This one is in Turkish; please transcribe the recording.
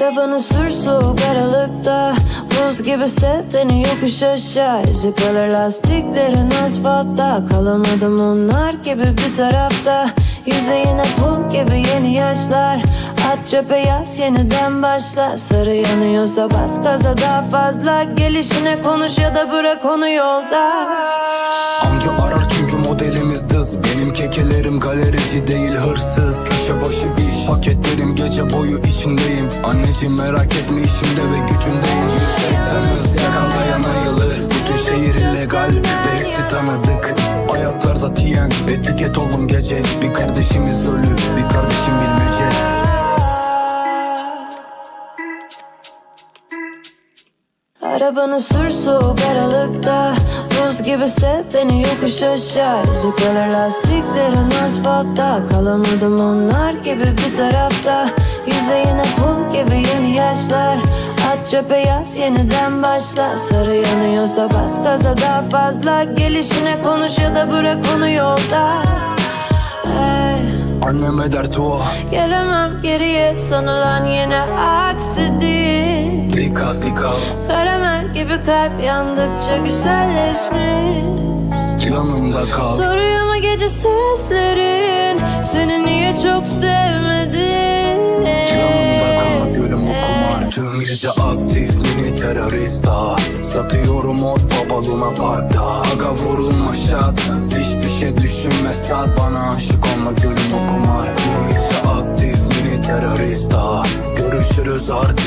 Arabanı sür soğuk aralıkta. Buz gibi sev beni yokuş aşağı. İzi kalır lastiklerin asfaltta. Kalamadım onlar gibi bir tarafta. Yüzeyine pul gibi yeni yaşlar. At çöpe yaz yeniden başla. Sarı yanıyorsa bas gaza daha fazla. Gelişine konuş ya da bırak onu yolda. Amca arar çünkü modelimiz dız. Benim kekelerim galerici değil hırsız. Köşe başı bir paketlerim gece boyu içindeyim. Anneciğim merak etme işimde ve gücümdeyim. 180 hız yakala yanayılır. Bütün şehir illegal ve hepsi tanıdık Ayaklarda tiyen etiket oldum gece. Bir kardeşimiz ölü Arabanı sür soğuk aralıkta. Buz gibi sev beni yokuş aşağı. Kalır lastiklerin asfaltta. Kalamadım onlar gibi bir tarafta. Yüzeyine pul gibi yeni yaşlar. At çöpe yaz yeniden başla. Sarı yanıyorsa bas gaza daha fazla. Gelişine konuş ya da bırak onu yolda. Anneme der tuğa Gelemem geriye sanılan yine aksi değil. Dikkat dikkat. Karamel gibi kalp yandıkça güzelleşmiş. Yanımda kal. Soruyor mu gece seslerin Seni niye çok sevmedim Yanımda kal gülüm bu kumar. Tüm gece aktif mini terörist ah. Satıyorum ot babalığına parkta Aga vurulma şat. Hiçbir şey düşünme sat. Bana aşık olma gülüm bu kumar. Tüm gece aktif mini terörist ah. Görüşürüz artık